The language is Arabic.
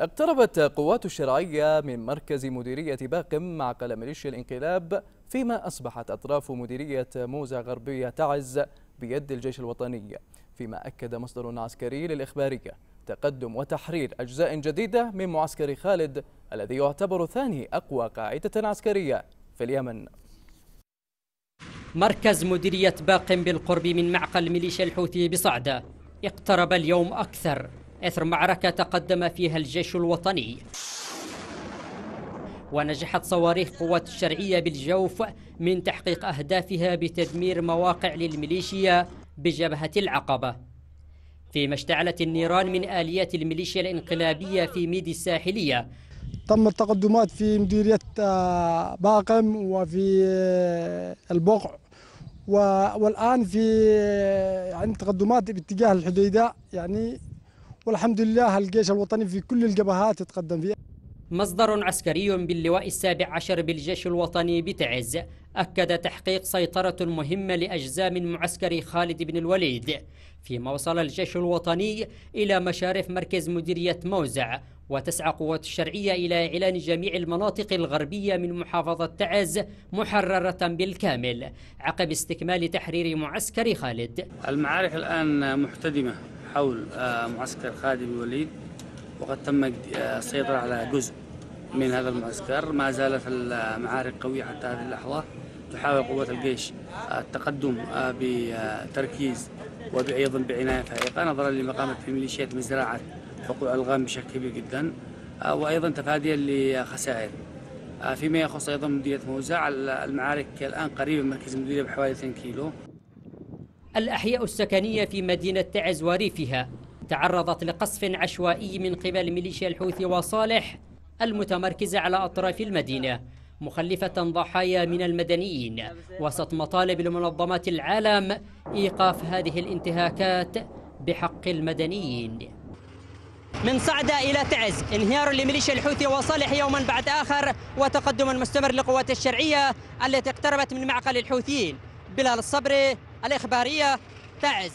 اقتربت قوات الشرعية من مركز مديرية باقم معقل ميليشيا الانقلاب فيما أصبحت أطراف مديرية موزة غربية تعز بيد الجيش الوطني فيما أكد مصدر عسكري للإخبارية. تقدم وتحرير أجزاء جديدة من معسكر خالد الذي يعتبر ثاني أقوى قاعدة عسكرية في اليمن. مركز مديرية باقم بالقرب من معقل ميليشيا الحوثي بصعدة اقترب اليوم أكثر. إثر معركة تقدم فيها الجيش الوطني. ونجحت صواريخ قوات الشرعية بالجوف من تحقيق أهدافها بتدمير مواقع للميليشيا بجبهة العقبة. فيما اشتعلت النيران من آليات الميليشيا الانقلابية في ميدي الساحلية. تم التقدمات في مديرية آه، باقم وفي آه، البقع. والآن في يعني تقدمات باتجاه الحديدة يعني والحمد لله الجيش الوطني في كل الجبهات يتقدم فيها. مصدر عسكري باللواء السابع عشر بالجيش الوطني بتعز أكد تحقيق سيطرة مهمة لأجزاء من معسكر خالد بن الوليد فيما وصل الجيش الوطني إلى مشارف مركز مديرية موزع وتسعى قوات الشرعية إلى إعلان جميع المناطق الغربية من محافظة تعز محررة بالكامل عقب استكمال تحرير معسكر خالد. المعارك الآن محتدمة. حول آه، معسكر خالد بن الوليد. وقد تم آه، السيطرة على جزء من هذا المعسكر. ما زالت المعارك قوية حتى هذه اللحظة. تحاول قوات الجيش التقدم آه، بتركيز وأيضا بعناية فائقة. نظرا لمقامة في ميليشيات مزرعة حقوق الغام بشكل كبير جدا. وأيضا تفاديا لخسائر. فيما يخص أيضا مديرية موزع المعارك الآن قريبة من مركز المديرية بحوالي 2 كيلو. الأحياء السكنية في مدينة تعز وريفها تعرضت لقصف عشوائي من قبل ميليشيا الحوثي وصالح المتمركزة على أطراف المدينة مخلفة ضحايا من المدنيين وسط مطالب لمنظمات العالم إيقاف هذه الانتهاكات بحق المدنيين. من صعدة إلى تعز انهيار لميليشيا الحوثي وصالح يوما بعد آخر وتقدم مستمر لقوات الشرعية التي اقتربت من معقل الحوثيين. بلال الصبري الإخبارية تعز.